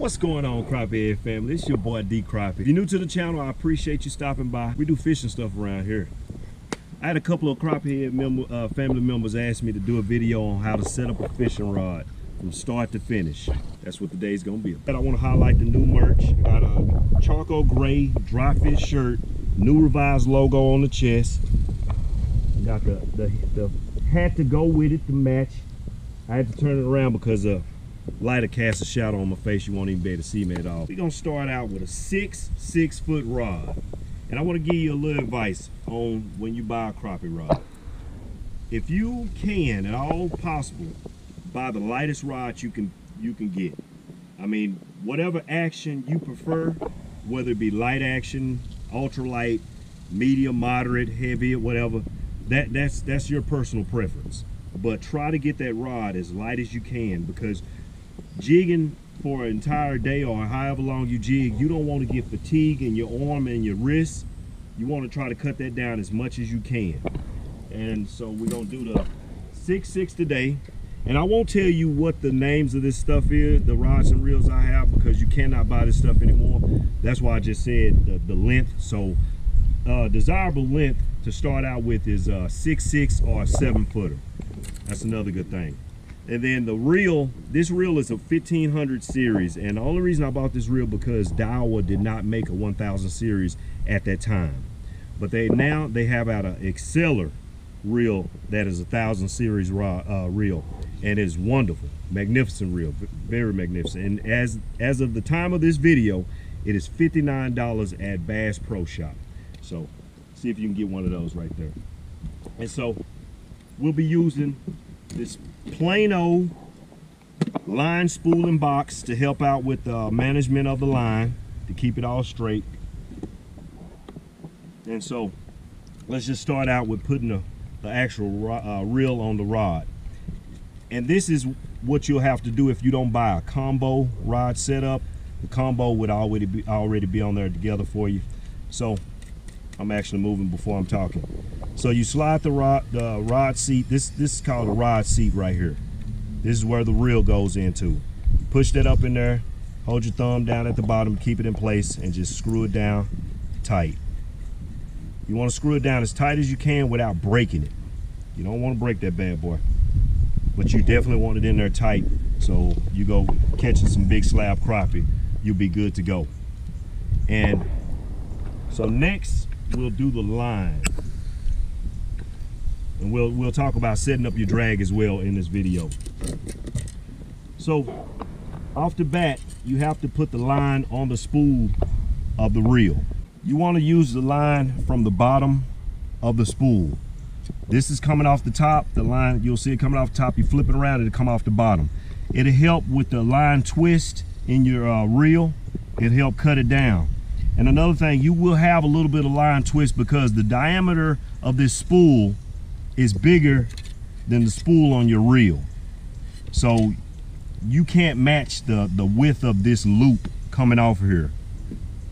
What's going on, Crappie family? It's your boy D Crappie. If you're new to the channel, I appreciate you stopping by. We do fishing stuff around here. I had a couple of Crappie member, uh, family members ask me to do a video on how to set up a fishing rod from start to finish. That's what today's gonna be. But I want to highlight the new merch. I got a charcoal gray dry fish shirt, new revised logo on the chest. I got the, the, the hat to go with it to match. I had to turn it around because uh, lighter cast a shadow on my face, you won't even be able to see me at all. We're gonna start out with a six, six foot rod. And I wanna give you a little advice on when you buy a crappie rod. If you can, at all possible, buy the lightest rod you can you can get. I mean, whatever action you prefer, whether it be light action, ultralight, medium, moderate, heavy, or whatever, that that's that's your personal preference. But try to get that rod as light as you can because jigging for an entire day or however long you jig, you don't want to get fatigue in your arm and your wrist. You want to try to cut that down as much as you can. And so we're going to do the 6-6 today. And I won't tell you what the names of this stuff is, the rods and reels I have, because you cannot buy this stuff anymore. That's why I just said the, the length. So uh, desirable length to start out with is a 6-6 or a 7 footer. That's another good thing. And then the reel, this reel is a 1500 series. And the only reason I bought this reel because Daiwa did not make a 1000 series at that time. But they now they have out an Exceler reel that is a thousand series raw, uh, reel. And it is wonderful. Magnificent reel. Very magnificent. And as as of the time of this video it is $59 at Bass Pro Shop. So see if you can get one of those right there. And so we'll be using this plain old line spooling box to help out with the management of the line to keep it all straight. And so let's just start out with putting the, the actual uh, reel on the rod. And this is what you'll have to do if you don't buy a combo rod setup. The combo would already be, already be on there together for you. So I'm actually moving before I'm talking. So you slide the rod, the rod seat. This this is called a rod seat right here. This is where the reel goes into. Push that up in there. Hold your thumb down at the bottom, keep it in place, and just screw it down tight. You want to screw it down as tight as you can without breaking it. You don't want to break that bad boy. But you definitely want it in there tight. So you go catching some big slab crappie, you'll be good to go. And so next, we'll do the line and we'll we'll talk about setting up your drag as well in this video. So off the bat you have to put the line on the spool of the reel. You want to use the line from the bottom of the spool. This is coming off the top. The line you'll see it coming off the top. You flip it around it'll come off the bottom. It'll help with the line twist in your uh, reel. It'll help cut it down. And another thing you will have a little bit of line twist because the diameter of this spool is bigger than the spool on your reel. So you can't match the, the width of this loop coming off of here.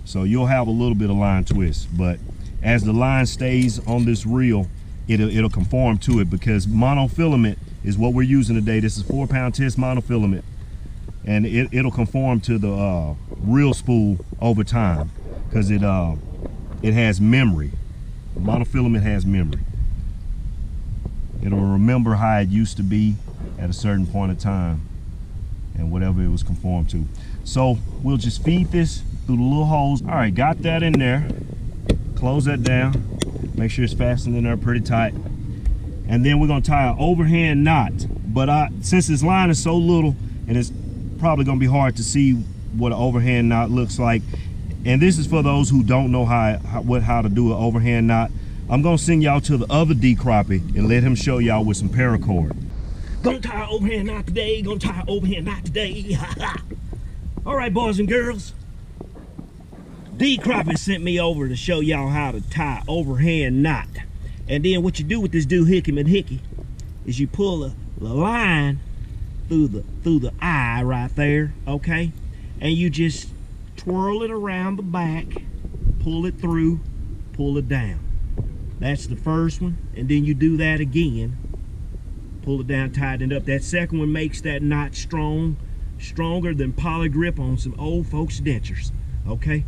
So you'll have a little bit of line twist, but as the line stays on this reel, it'll, it'll conform to it because monofilament is what we're using today. This is four pound test monofilament and it, it'll conform to the uh, reel spool over time because it, uh, it has memory. Monofilament has memory. It'll remember how it used to be at a certain point of time and whatever it was conformed to. So we'll just feed this through the little holes. All right, got that in there. Close that down. Make sure it's fastened in there pretty tight. And then we're gonna tie an overhand knot. But I, since this line is so little and it's probably gonna be hard to see what an overhand knot looks like. And this is for those who don't know how, how, what, how to do an overhand knot. I'm gonna send y'all to the other D crappie and let him show y'all with some paracord. Gonna tie overhand knot today, gonna tie overhand knot today. All right, boys and girls. D crappie sent me over to show y'all how to tie overhand knot. And then what you do with this doohickey man, hickey is you pull the, the line through the through the eye right there, okay? And you just twirl it around the back, pull it through, pull it down. That's the first one. And then you do that again. Pull it down, tighten it up. That second one makes that knot strong. stronger than PoliGrip on some old folks dentures. Okay?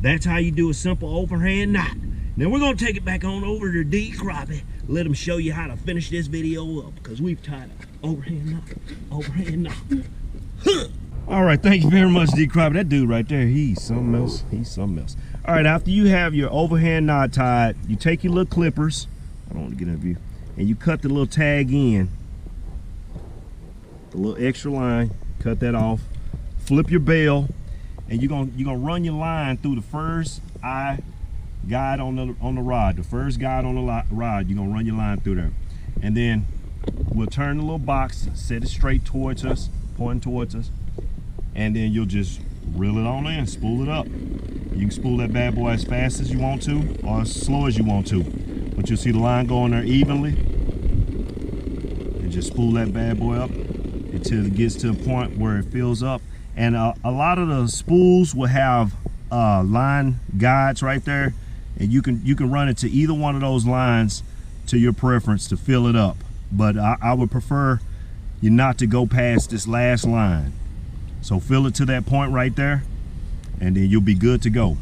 That's how you do a simple overhand knot. Now we're gonna take it back on over to D Crappie. Let him show you how to finish this video up because we've tied an overhand knot, overhand knot. Huh. All right, thank you very much, D Crappie. That dude right there, he's something else. He's something else. All right, after you have your overhand knot tied, you take your little clippers. I don't want to get in view. And you cut the little tag in. The little extra line, cut that off. Flip your bell, and you're gonna you're gonna run your line through the first eye guide on the on the rod. The first guide on the rod, you're gonna run your line through there, and then we'll turn the little box, set it straight towards us, pointing towards us and then you'll just reel it on in, spool it up. You can spool that bad boy as fast as you want to or as slow as you want to. But you'll see the line going there evenly. And just spool that bad boy up until it gets to a point where it fills up. And uh, a lot of the spools will have uh, line guides right there. And you can you can run it to either one of those lines to your preference to fill it up. But I, I would prefer you not to go past this last line. So fill it to that point right there and then you'll be good to go.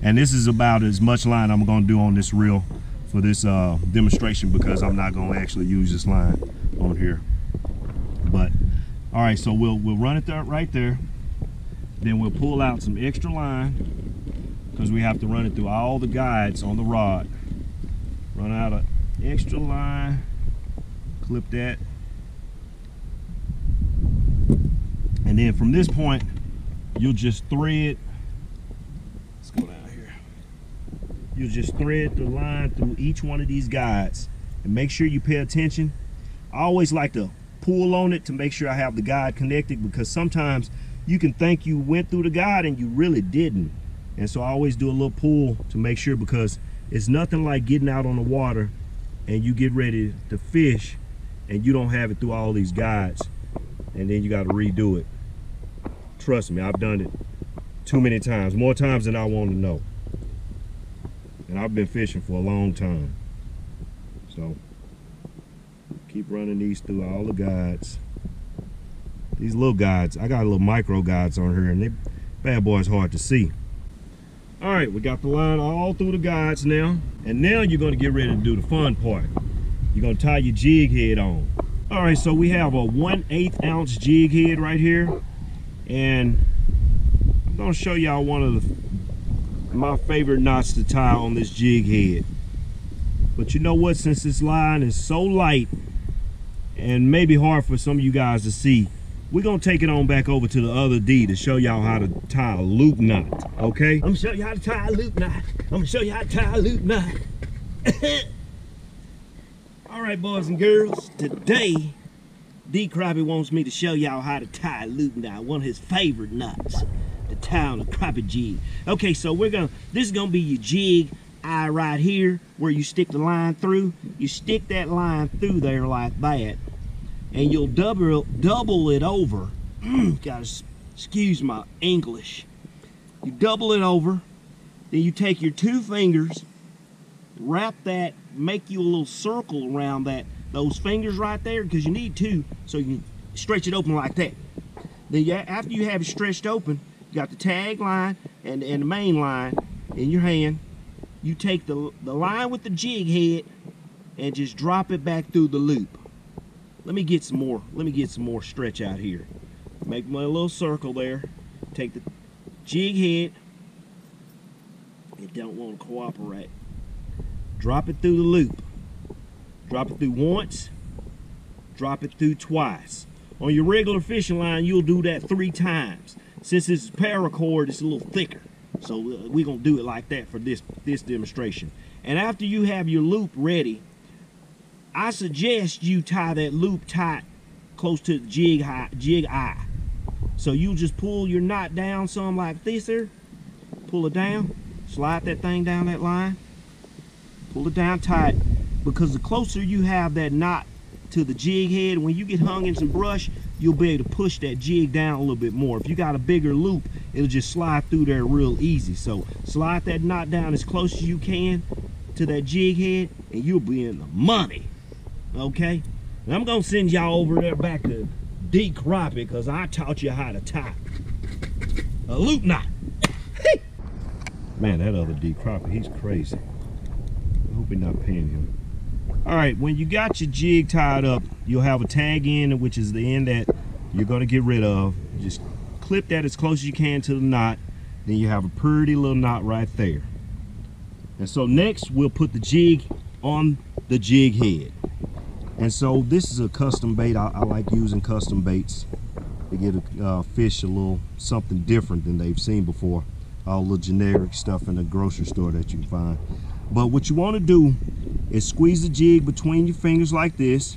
And this is about as much line I'm gonna do on this reel for this uh, demonstration because I'm not gonna actually use this line on here. But, all right, so we'll, we'll run it there, right there. Then we'll pull out some extra line because we have to run it through all the guides on the rod. Run out of extra line, clip that, And then from this point, you'll just thread, let's go down here. You'll just thread the line through each one of these guides and make sure you pay attention. I always like to pull on it to make sure I have the guide connected because sometimes you can think you went through the guide and you really didn't. And so I always do a little pull to make sure because it's nothing like getting out on the water and you get ready to fish and you don't have it through all these guides and then you got to redo it. Trust me, I've done it too many times, more times than I want to know. And I've been fishing for a long time. So keep running these through all the guides. These little guides, I got a little micro guides on here and they bad boys hard to see. All right, we got the line all through the guides now. And now you're gonna get ready to do the fun part. You're gonna tie your jig head on. All right, so we have a 1 8 ounce jig head right here and I'm gonna show y'all one of the, my favorite knots to tie on this jig head. But you know what? Since this line is so light and maybe hard for some of you guys to see we're gonna take it on back over to the other D to show y'all how to tie a loop knot okay? I'm gonna show you how to tie a loop knot. I'm gonna show you how to tie a loop knot. All right boys and girls today D. Crappie wants me to show y'all how to tie a loop knot, one of his favorite knots, the town of crappie jig. Okay, so we're gonna, this is gonna be your jig eye right here, where you stick the line through. You stick that line through there like that, and you'll double, double it over. Guys, excuse my English. You double it over, then you take your two fingers, wrap that, make you a little circle around that those fingers right there because you need two so you can stretch it open like that. Then after you have it stretched open, you got the tag line and, and the main line in your hand. You take the, the line with the jig head and just drop it back through the loop. Let me get some more, let me get some more stretch out here. Make my little circle there. Take the jig head. It don't want to cooperate. Drop it through the loop. Drop it through once, drop it through twice. On your regular fishing line, you'll do that three times. Since is paracord, it's a little thicker. So uh, we're gonna do it like that for this, this demonstration. And after you have your loop ready, I suggest you tie that loop tight close to the jig, high, jig eye. So you just pull your knot down some like this here. Pull it down, slide that thing down that line, pull it down tight, because the closer you have that knot to the jig head, when you get hung in some brush, you'll be able to push that jig down a little bit more. If you got a bigger loop, it'll just slide through there real easy. So slide that knot down as close as you can to that jig head and you'll be in the money. Okay? And I'm gonna send y'all over there back to D crappie because I taught you how to tie a loop knot. Man, that other D crappie, he's crazy. I hope he's not paying him. All right, when you got your jig tied up, you'll have a tag end, which is the end that you're gonna get rid of. Just clip that as close as you can to the knot. Then you have a pretty little knot right there. And so next we'll put the jig on the jig head. And so this is a custom bait. I, I like using custom baits to get a uh, fish a little something different than they've seen before. All the generic stuff in the grocery store that you can find. But what you want to do is squeeze the jig between your fingers like this.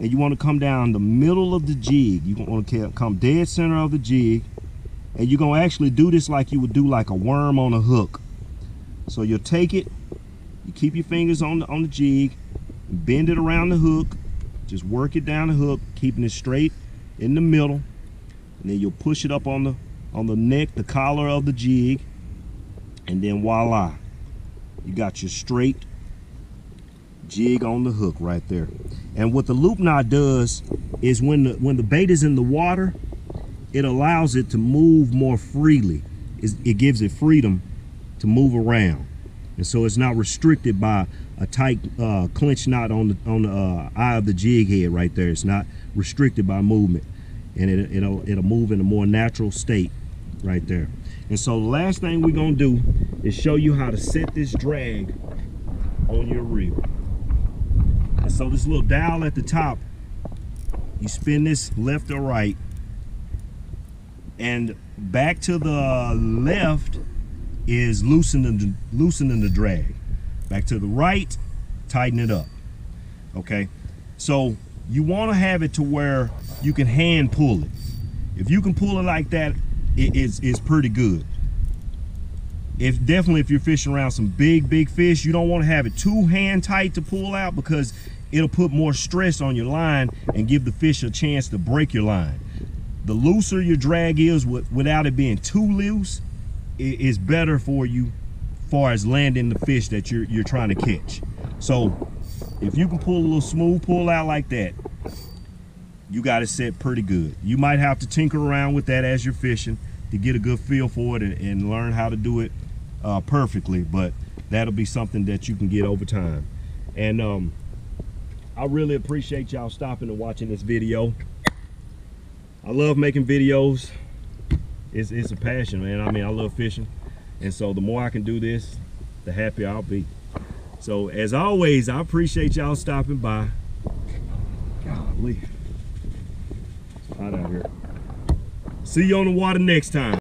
And you want to come down the middle of the jig. You want to come dead center of the jig. And you're going to actually do this like you would do like a worm on a hook. So you'll take it, you keep your fingers on the, on the jig, bend it around the hook, just work it down the hook, keeping it straight in the middle. And then you'll push it up on the on the neck, the collar of the jig, and then voila, you got your straight jig on the hook right there. And what the loop knot does is when the when the bait is in the water, it allows it to move more freely. It gives it freedom to move around. And so it's not restricted by a tight uh, clinch knot on the on the uh, eye of the jig head right there. It's not restricted by movement, and it, it'll it'll move in a more natural state right there. And so the last thing we're gonna do is show you how to set this drag on your reel. And so this little dial at the top, you spin this left or right, and back to the left is loosening, loosening the drag. Back to the right, tighten it up. Okay, so you want to have it to where you can hand pull it. If you can pull it like that, it is it's pretty good. If definitely if you're fishing around some big big fish, you don't want to have it too hand tight to pull out because it'll put more stress on your line and give the fish a chance to break your line. The looser your drag is without it being too loose, is better for you far as landing the fish that you're you're trying to catch. So if you can pull a little smooth pull out like that, you got it set pretty good. You might have to tinker around with that as you're fishing to get a good feel for it and, and learn how to do it uh, perfectly, but that'll be something that you can get over time. And um, I really appreciate y'all stopping and watching this video. I love making videos it's, it's a passion, man. I mean, I love fishing. And so the more I can do this, the happier I'll be. So as always, I appreciate y'all stopping by. Golly. It's hot out here. See you on the water next time.